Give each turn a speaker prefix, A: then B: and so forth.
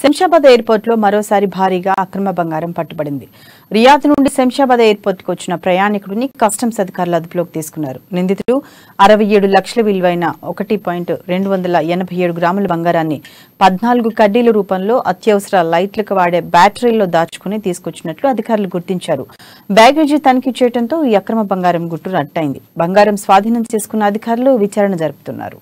A: శంషాబాద్ ఎయిర్పోర్ట్లో మరోసారి భారీగా అక్రమ బంగారం పట్టుబడింది. రియాద్ నుండి శంషాబాద్ ఎయిర్పోర్ట్కు వచ్చిన ప్రయాణికుడిని కస్టమ్స్ అధికారులు అదుపులోకి తీసుకున్నారు. నిందితుడు అరవై ఏడు లక్షల విలువైన ఒకటి పాయింట్ రెండు వందల ఎనభై ఏడు గ్రాముల బంగారాన్ని పద్నాలుగు కడ్డీల రూపంలో అత్యవసర లైట్లకు వాడే బ్యాటరీల్లో దాచుకుని తీసుకొచ్చినట్లు అధికారులు గుర్తించారు. బ్యాగేజీ తనిఖీ చేయడంతో ఈ అక్రమ బంగారం గుట్టు రట్టయింది. బంగారం స్వాధీనం చేసుకున్న అధికారులు విచారణ జరుపుతున్నారు.